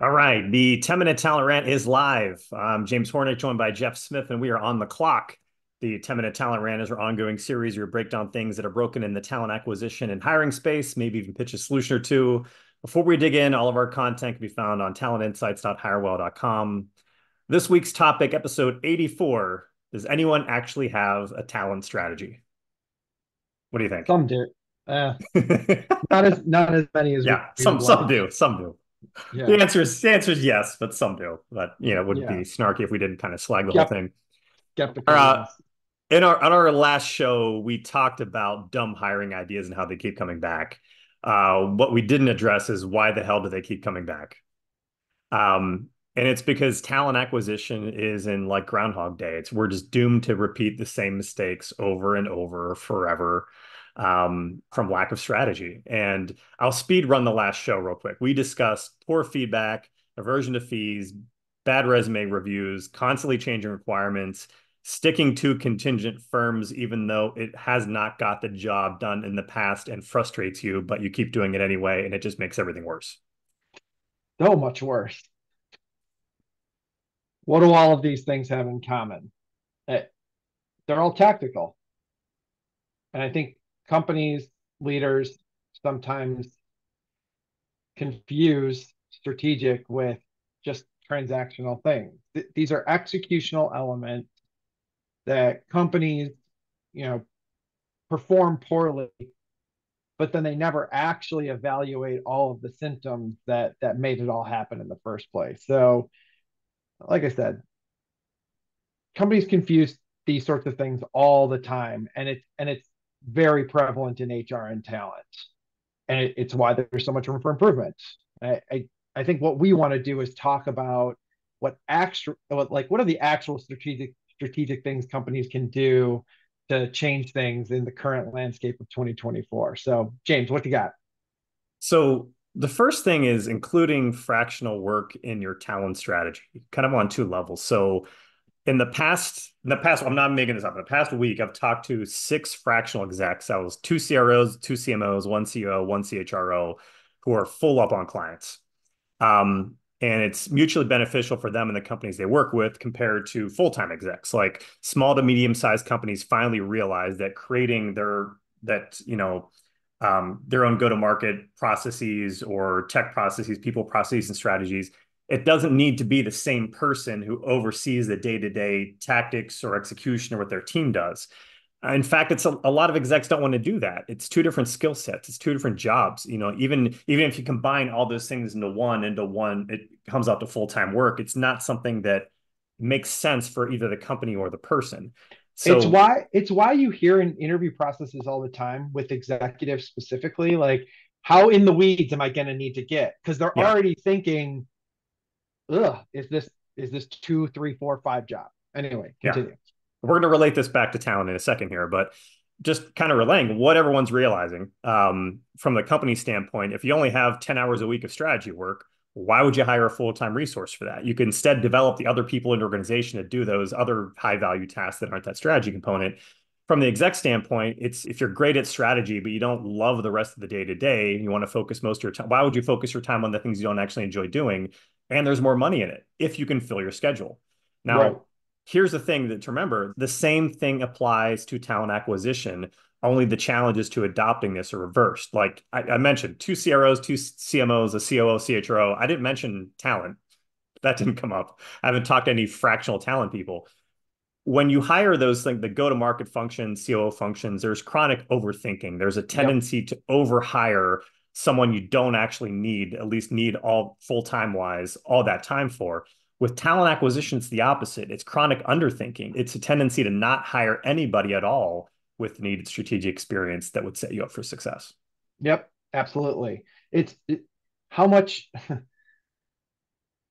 All right, the 10 minute talent rant is live. I'm James Hornick, joined by Jeff Smith, and we are on the clock. The 10 minute talent rant is our ongoing series where we break down things that are broken in the talent acquisition and hiring space, maybe even pitch a solution or two. Before we dig in, all of our content can be found on talentinsights.hirewell.com. This week's topic, episode 84 Does anyone actually have a talent strategy? What do you think? Some do. Uh, not as not as many as yeah. Some some do. Some do. Yeah. The answer is the answer is yes, but some do. But you know, it would yeah. be snarky if we didn't kind of slag the get, whole thing. Uh, in our on our last show, we talked about dumb hiring ideas and how they keep coming back. Uh, what we didn't address is why the hell do they keep coming back? Um, and it's because talent acquisition is in like Groundhog Day. It's we're just doomed to repeat the same mistakes over and over forever um, from lack of strategy. And I'll speed run the last show real quick. We discussed poor feedback, aversion to fees, bad resume reviews, constantly changing requirements, sticking to contingent firms, even though it has not got the job done in the past and frustrates you, but you keep doing it anyway, and it just makes everything worse. So much worse. What do all of these things have in common? Eh, they're all tactical. And I think companies, leaders sometimes confuse strategic with just transactional things. Th- these are executional elements that companies, you know, perform poorly, but then they never actually evaluate all of the symptoms that that made it all happen in the first place. So, like I said, companies confuse these sorts of things all the time, and it's and it's very prevalent in HR and talent, and it, it's why there's so much room for improvement. I, I, I think what we want to do is talk about what actual, what, like, what are the actual strategic strategic things companies can do to change things in the current landscape of 2024. So, James, what you got? So, the first thing is including fractional work in your talent strategy, kind of on two levels. So, in the past, in the past, I'm not making this up. In the past week, I've talked to six fractional execs. That was two CROs, two CMOs, one CEO, one CHRO, who are full up on clients. Um, and it's mutually beneficial for them and the companies they work with compared to full-time execs. Like small to medium-sized companies finally realize that creating their that you know um, their own go-to-market processes or tech processes, people processes, and strategies it doesn't need to be the same person who oversees the day-to-day tactics or execution or what their team does. In fact it's a, a lot of execs don't want to do that. It's two different skill sets. It's two different jobs you know even even if you combine all those things into one into one it comes out to full-time work it's not something that makes sense for either the company or the person. So it's why it's why you hear in interview processes all the time with executives specifically like how in the weeds am i going to need to get? Because they're yeah. already thinking ugh, is this is this two, three, four, five job? Anyway, continue. Yeah. We're going to relate this back to talent in a second here, but just kind of relaying what everyone's realizing um, from the company standpoint. If you only have 10 hours a week of strategy work, why would you hire a full-time resource for that? You can instead develop the other people in the organization to do those other high-value tasks that aren't that strategy component. From the exec standpoint, it's if you're great at strategy, but you don't love the rest of the day to day, you want to focus most of your time. Why would you focus your time on the things you don't actually enjoy doing? and there's more money in it if you can fill your schedule. Now, right. here's the thing that to remember the same thing applies to talent acquisition. Only the challenges to adopting this are reversed. Like I, I mentioned, two CROs, two CMOs, a COO, CHRO. I didn't mention talent. That didn't come up. I haven't talked to any fractional talent people. When you hire those things, the go-to-market functions, COO functions, there's chronic overthinking. There's a tendency yep. to overhire someone you don't actually need, at least need all full time wise, all that time for. With talent acquisition, it's the opposite. It's chronic underthinking. It's a tendency to not hire anybody at all with needed strategic experience that would set you up for success. Yep, absolutely. It's it, how much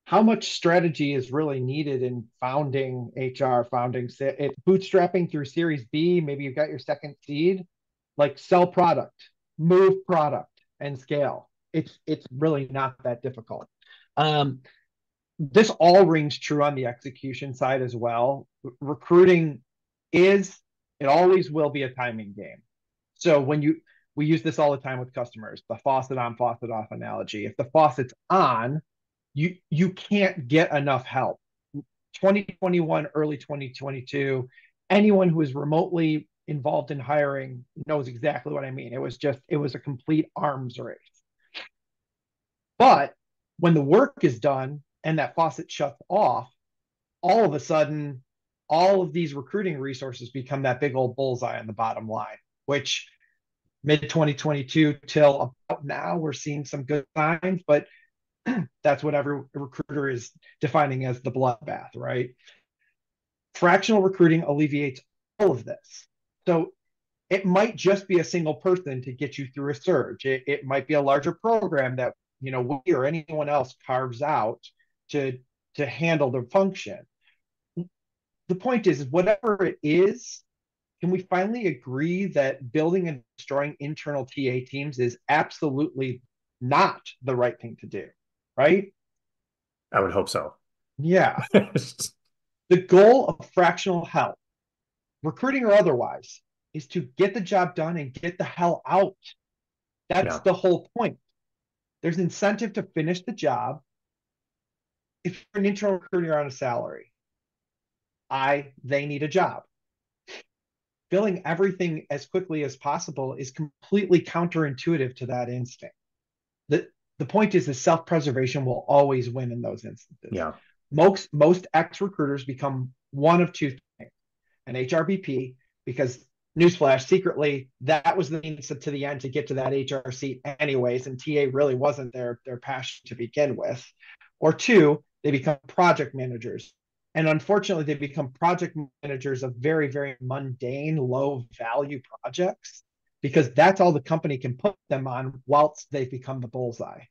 how much strategy is really needed in founding HR, founding it, bootstrapping through Series B. Maybe you've got your second seed. Like sell product, move product, and scale. It's it's really not that difficult. Um, this all rings true on the execution side as well. Recruiting is it always will be a timing game. So when you we use this all the time with customers, the faucet on, faucet off analogy. If the faucet's on, you you can't get enough help. 2021 early 2022 anyone who is remotely involved in hiring knows exactly what i mean. It was just it was a complete arms race. But when the work is done and that faucet shuts off all of a sudden all of these recruiting resources become that big old bullseye on the bottom line which mid 2022 till about now we're seeing some good signs but that's what every recruiter is defining as the bloodbath right? Fractional recruiting alleviates all of this. So it might just be a single person to get you through a surge. It, it might be a larger program that you know we or anyone else carves out to to handle the function. The point is whatever it is can we finally agree that building and destroying internal TA teams is absolutely not the right thing to do? Right? I would hope so. Yeah. the goal of fractional help, recruiting or otherwise, is to get the job done and get the hell out. That's yeah. the whole point. There's incentive to finish the job. If you're an internal recruiter on a salary, I, they need a job filling everything as quickly as possible is completely counterintuitive to that instinct. The the point is that self-preservation will always win in those instances. Yeah. Most most ex-recruiters become one of two things. An HRBP, because newsflash, secretly, that was the means to the end to get to that HR seat anyways, and TA really wasn't their, their passion to begin with. Or two, they become project managers and unfortunately they become project managers of very very mundane low value projects because that's all the company can put them on whilst they've become the bullseye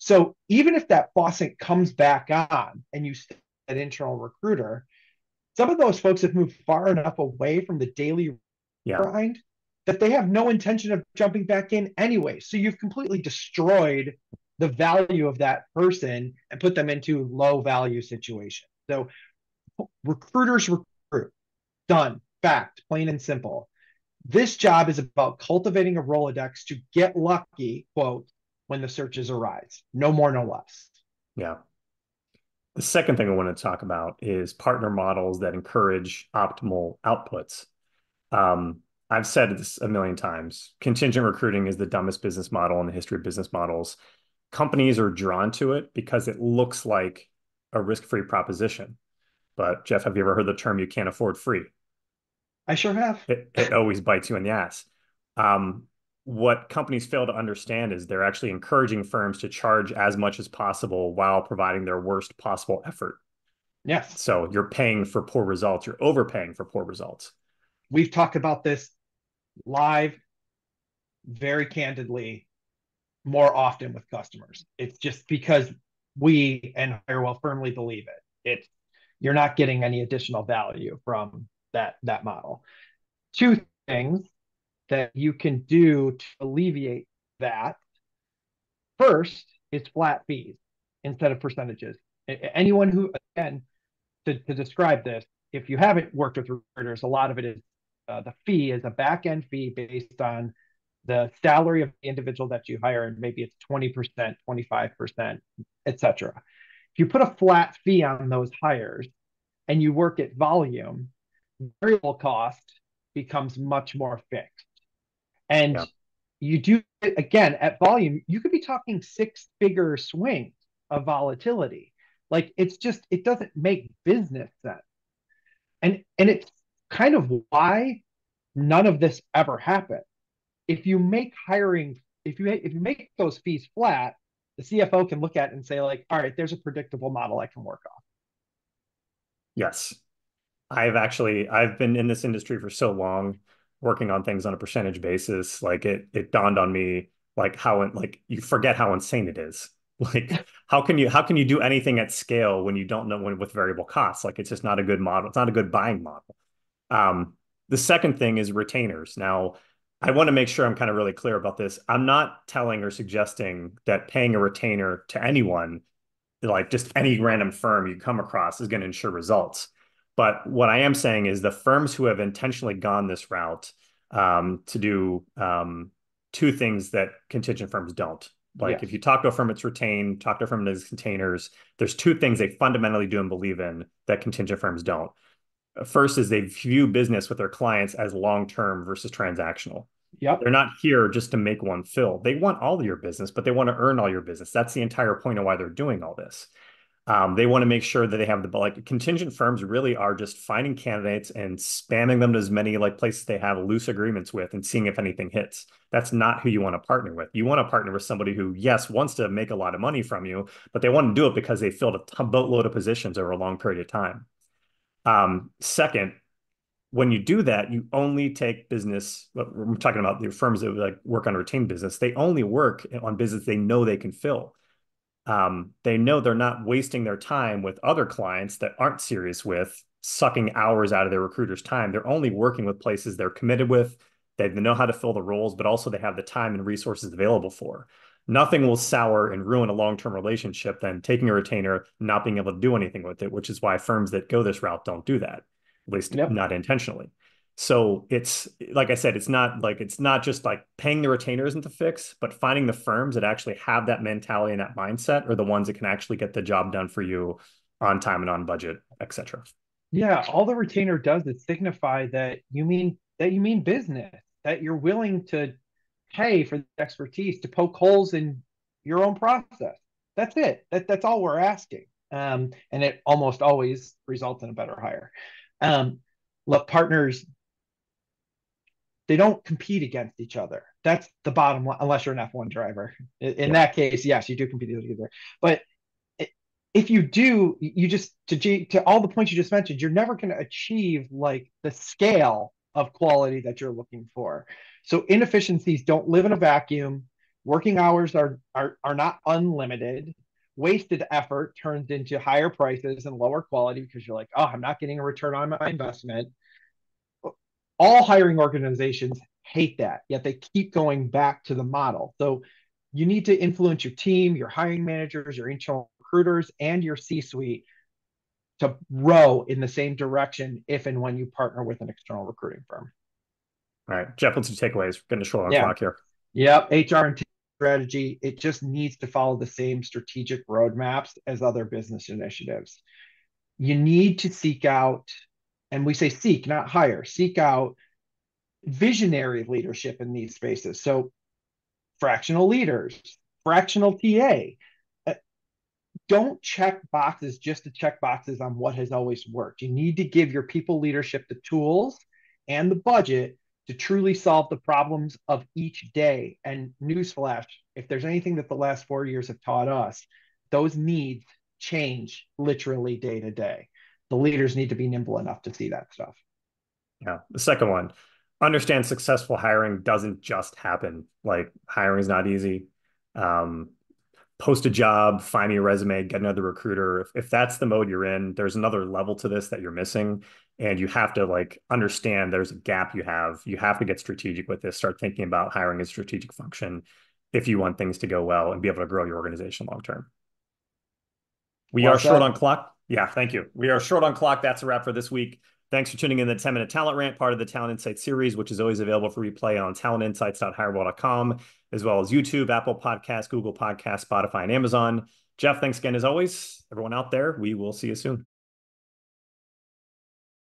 so even if that faucet comes back on and you stay an internal recruiter some of those folks have moved far enough away from the daily yeah. grind that they have no intention of jumping back in anyway so you've completely destroyed the value of that person and put them into low value situation so recruiters recruit. Done. Fact, plain and simple. This job is about cultivating a Rolodex to get lucky, quote, when the searches arise. No more, no less. Yeah. The second thing I want to talk about is partner models that encourage optimal outputs. Um, I've said this a million times. Contingent recruiting is the dumbest business model in the history of business models. Companies are drawn to it because it looks like a risk free proposition. But Jeff, have you ever heard the term "you can't afford free"? I sure have. It, it always bites you in the ass. Um, what companies fail to understand is they're actually encouraging firms to charge as much as possible while providing their worst possible effort. Yes. So you're paying for poor results. You're overpaying for poor results. We've talked about this live very candidly more often with customers. It's just because we and Hirewell firmly believe it. It's you're not getting any additional value from that that model. Two things that you can do to alleviate that. First is flat fees instead of percentages. Anyone who, again, to, to describe this, if you haven't worked with recruiters, a lot of it is uh, the fee is a back end fee based on the salary of the individual that you hire, and maybe it's 20%, 25%, etc If you put a flat fee on those hires and you work at volume, variable cost becomes much more fixed. And yeah. you do it again at volume, you could be talking six figure swings of volatility. Like it's just, it doesn't make business sense. And and it's kind of why none of this ever happened. If you make hiring, if you if you make those fees flat, the CFO can look at and say, like, all right, there's a predictable model I can work off. Yes. I've actually I've been in this industry for so long working on things on a percentage basis like it it dawned on me like how like you forget how insane it is. Like how can you how can you do anything at scale when you don't know when with variable costs? Like it's just not a good model it's not a good buying model. Um the second thing is retainers. Now I want to make sure I'm kind of really clear about this. I'm not telling or suggesting that paying a retainer to anyone, like just any random firm you come across, is going to ensure results. But what I am saying is the firms who have intentionally gone this route um, to do um, two things that contingent firms don't. Like if you talk to a firm that's retained, talk to a firm that's containers, there's two things they fundamentally do and believe in that contingent firms don't. First is they view business with their clients as long-term versus transactional. Yep. They're not here just to make one fill. They want all of your business, but they want to earn all your business. That's the entire point of why they're doing all this. Um, they want to make sure that they have the like contingent firms really are just finding candidates and spamming them to as many like places they have loose agreements with and seeing if anything hits. That's not who you want to partner with. You want to partner with somebody who, yes, wants to make a lot of money from you, but they want to do it because they filled a boatload of positions over a long period of time. Um, second, when you do that, you only take business. We're talking about the firms that like work on retained business. They only work on business they know they can fill. Um, they know they're not wasting their time with other clients that aren't serious with sucking hours out of their recruiter's time. They're only working with places they're committed with. They know how to fill the roles, but also they have the time and resources available for. Nothing will sour and ruin a long-term relationship than taking a retainer, not being able to do anything with it, which is why firms that go this route don't do that at least yep. not intentionally. So it's like I said, it's not like it's not just like paying the retainer isn't the fix, but finding the firms that actually have that mentality and that mindset are the ones that can actually get the job done for you on time and on budget, etc. Yeah, all the retainer does is signify that you mean that you mean business, that you're willing to pay for the expertise to poke holes in your own process. That's it. That, that's all we're asking. Um, and it almost always results in a better hire. Um, look, partners, they don't compete against each other. That's the bottom line, unless you're an F1 driver. In, in yeah. that case, yes, you do compete together. But if you do, you just to G, to all the points you just mentioned, you're never going to achieve like the scale of quality that you're looking for. So inefficiencies don't live in a vacuum. Working hours are are are not unlimited wasted effort turns into higher prices and lower quality because you're like, oh, I'm not getting a return on my investment. All hiring organizations hate that, yet they keep going back to the model. So you need to influence your team, your hiring managers, your internal recruiters, and your C suite to row in the same direction if and when you partner with an external recruiting firm. All right, Jeff, what's your takeaways? We're getting a short on yeah. clock here. Yep, HR and strategy, it just needs to follow the same strategic roadmaps as other business initiatives. You need to seek out, and we say seek, not hire, seek out visionary leadership in these spaces. So, fractional leaders, fractional TA. Uh, don't check boxes just to check boxes on what has always worked. You need to give your people leadership the tools and the budget to truly solve the problems of each day. And newsflash, if there's anything that the last four years have taught us, those needs change literally day to day. The leaders need to be nimble enough to see that stuff. Yeah. The second one, understand successful hiring doesn't just happen. Like hiring is not easy. Um, post a job, find me a resume, get another recruiter. If, if that's the mode you're in, there's another level to this that you're missing. And you have to like understand there's a gap you have. You have to get strategic with this, start thinking about hiring a strategic function if you want things to go well and be able to grow your organization long term. We well, are short on clock. Yeah, thank you. We are short on clock. That's a wrap for this week. Thanks for tuning in the 10 minute talent rant, part of the Talent Insights series, which is always available for replay on talentinsights.hirewell.com, as well as YouTube, Apple Podcasts, Google Podcasts, Spotify, and Amazon. Jeff, thanks again as always. Everyone out there, we will see you soon.